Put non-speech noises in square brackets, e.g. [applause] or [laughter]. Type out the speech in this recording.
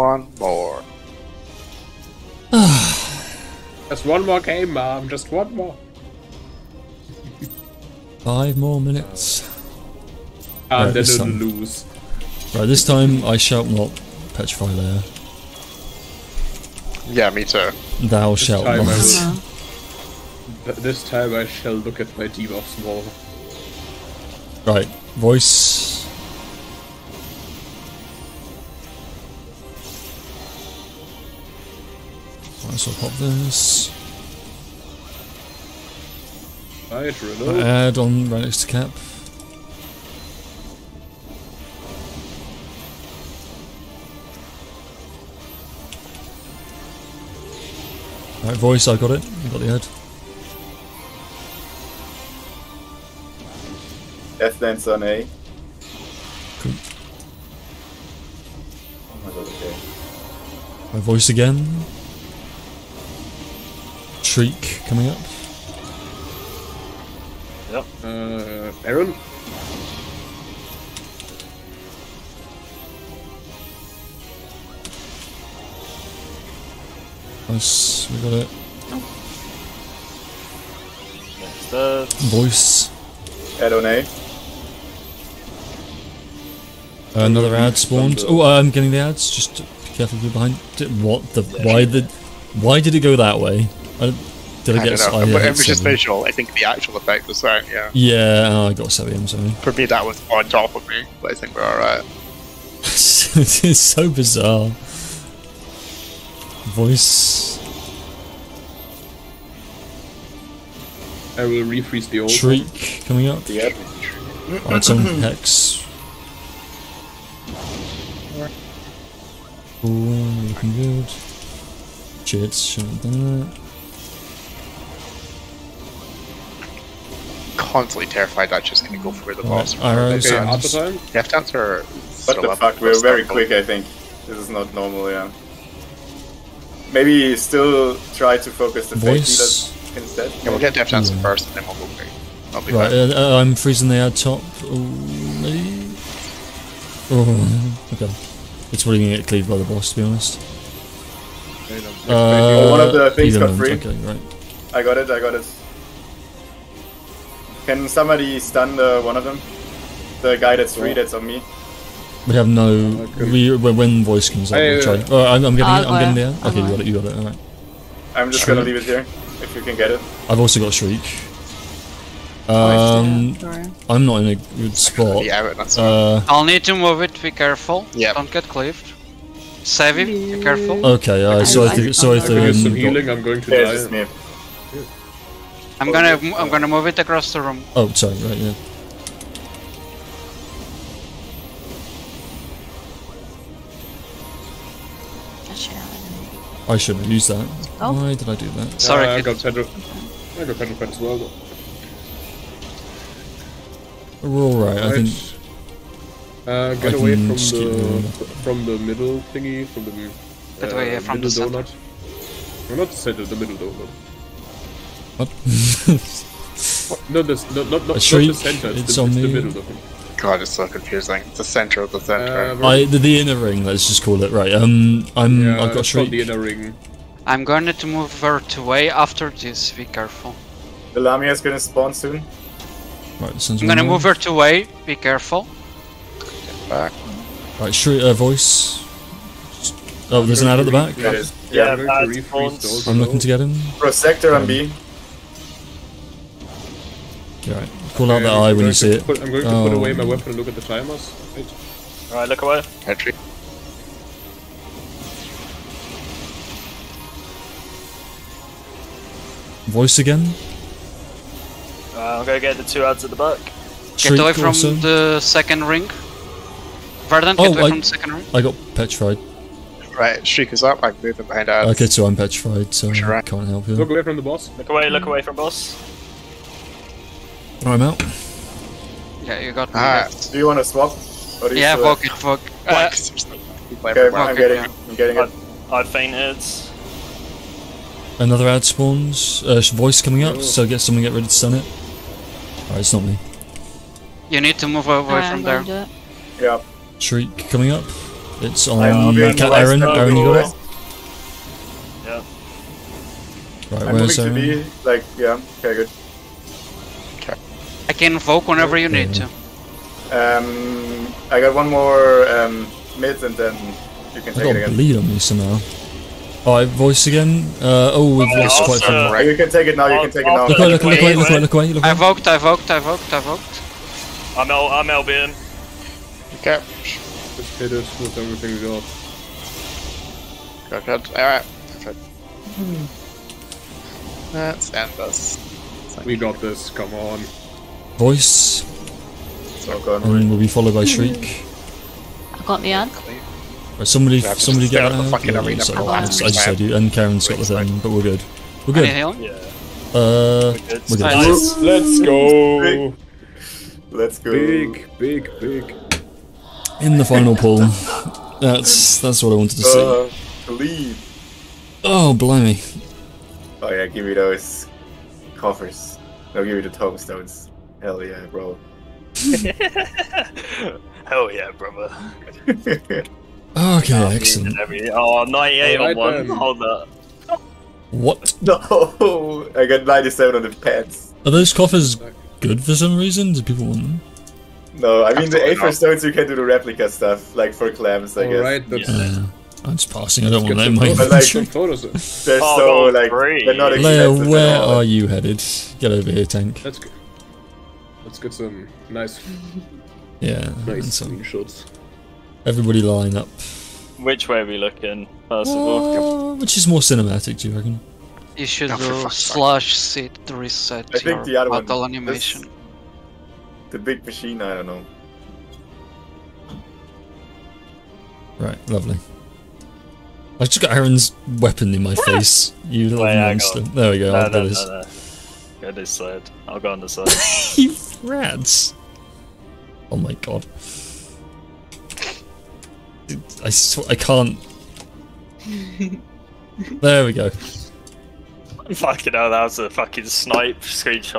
one more. [sighs] Just one more game, mom. Just one more. [laughs] Five more minutes. And Right, then this it'll time. lose. Right, this time I shall not petrify there. Yeah, me too. Thou shalt time I not. will. Th- This time I shall look at my debuffs more. Right, voice. Right, so I'll pop this. Right, Renaud. Add on right next to cap. Right, voice, I got it. I got the head. Death Dance on A. Cool. Oh my god, okay. My voice again. Shriek coming up. Uh, Aaron. Nice, we got it. Next up. Voice. Add A. Uh, another ad spawned. Oh, I'm getting the ads. Just be careful be behind. it. What the? Why the? Why did it go that way? I, don't- did I I get? don't know. I but it was just visual. I think the actual effect was that, yeah. Yeah, oh, I got seven. I'm sorry. For me, that was on top of me, but I think we're alright. [laughs] it's so bizarre. Voice. I will refreeze the old Shriek coming up. Yep. Right, oh, some hex. [laughs] Cool, looking good. Jits, shouldn't have Constantly terrified that's just going to go for the boss. Alright, arrows Okay, and after just- time. Death Dance are What the fuck, we're very stuff. quick, I think. This is not normal, yeah. Maybe still try to focus the fake Voice. healers instead. Yeah, we'll get Death Dance Yeah. first and then we'll go quick. I'll be Right, fine. uh, uh, I'm freezing the ad top. Oh, maybe? Oh, okay. It's probably gonna get cleaved by the boss, to be honest. Okay, no, next Uh, one of the things got free. Okay, right. I got it, I got it. Can somebody stun the one of them? The guy that's free, that's on me. We have no. Okay. We when, when voice comes up, Hey, we'll uh, try. Oh, I'm, I'm getting I'll it. I'm getting go. the. I'll Okay, you got it. You got it. All right. I'm just gonna leave it here, if you can get it. I've also got shriek. Um, Sorry. I'm not in a good spot. Yeah, that's Uh, I'll need to move it, be careful. Yeah. Don't get cleaved. Save it, be careful. okay. Uh, so I think. So I I- I can use some think. healing. I'm going to Yeah, die. it's just me. I'm gonna I'm gonna move it across the room. Oh, sorry. Right. Yeah. I shouldn't have used that. Oh. Why did I do that? Sorry, Uh, I got Pedro. I got Pedro as well. We're all right. I think. Uh, get I away from the from the middle thingy, from the Get uh, away from the middle center. donut. No, not the center, the middle donut. What? [laughs] No, this, no, not, not, not the center. It's, it's the, on it's the me. middle donut. God, it's so confusing. It's the center of the center. Uh, where- I the, the inner ring. Let's just call it. Right. Um. I'm. yeah, I've got it's shriek. the inner ring. I'm going to move her away after this, be careful. The Lamia is gonna spawn soon. Right. I'm gonna move more. her away, be careful. Back. Right. Shriek. Uh, voice. Oh, there's an ad at the back. There it is. Yeah, I'm going to bad refreeze spawns. those. I'm looking to get him. Prosector on B. Yeah, right. Call out Okay, that eye when you see it. Put, I'm going to Oh. put away my weapon and look at the timers. Alright, look away. Entry. Voice again. Uh, I'm gonna get the two ads at the back. Get away from also. the second ring. Verdant, Oh, get away I- from the second ring. I got petrified. Right, Shriek is up. I'm moving behind ads. Okay, so I'm petrified, so I can't help you. Look away from the boss. Look away, look away from boss. Alright, I'm out. Yeah, you got me. Ah, Do you wanna swap? Or do you yeah, fuck vogue it, vogue. Uh, Like, there's no people Okay. I'm getting yeah. it. I'm getting it. I'd fainted. Another ad spawns. Uh, voice coming up, Oh. so get someone to get ready to stun it. Alright, it's not me. you need to move away Alright, from there. gonna do it. Yeah. Shriek coming up. It's I'm on moving Ca- Aaron. Aaron, you got it? Yeah. Right, I'm where's moving to Aaron? B. Like, yeah, okay, good. I can invoke whenever you need to. Um, I got one more um, mid and then you can I take it got again. bleed on me somehow. Alright, voice again. Uh, oh, we've lost quite a few. also- you can take it now, you can take it now. Look away, look away, look away, look away, look away, look I away. voked, I voked, I voked, I voked. I'm L. I'm LBing. Okay. Just hit us with everything we got. Good, good. Alright. Perfect. Let's end this. We got this, come on. Voice, So gone. and will be followed by Shriek. I got the ad. Right, somebody, We have to somebody get stay that on the out. fucking Yeah, arena sorry, for I just, I just said you, and Karen's got the thing, but we're good. We're Any good. heal? Yeah. Uh, we're good. Nice. Let's go! Let's go. Big, big, big. In the final pool. That's that's what I wanted to see. Uh, lead. Oh, blimey. Oh yeah, give me those coffers. No, give me the tomestones. Hell yeah, bro. [laughs] Hell yeah, brother. Okay, excellent. Every, oh, 98 Alright on one. then. Hold that. What? no, I got 97 on the pants. Are those coffers good for some reason? Do people want them? No, I mean the Absolutely Aether not. stones you can do the replica stuff, like for clams, I guess. Alright, that's Uh, I'm just passing, I don't want get that [laughs] my photos, like- photos. They're Oh, so like great. they're not Leia, expensive where are you headed? Get over here, tank. Let's go. Let's get some nice, [laughs] Yeah. nice and so screenshots. everybody line up. Which way are we looking, first of all? Uh, which is more cinematic, do you reckon? You should do slash sit to reset I think your the other one. battle this- animation. The big machine, I don't know. Right, lovely. I just got Aaron's weapon in my face. You little Wait, monster. There we go. No, I'll no, do no, this. no. Go this side. I'll go on the [laughs] side. Rats! Oh my god. I I can't. [laughs] there we go. fucking hell, that was a fucking snipe screenshot.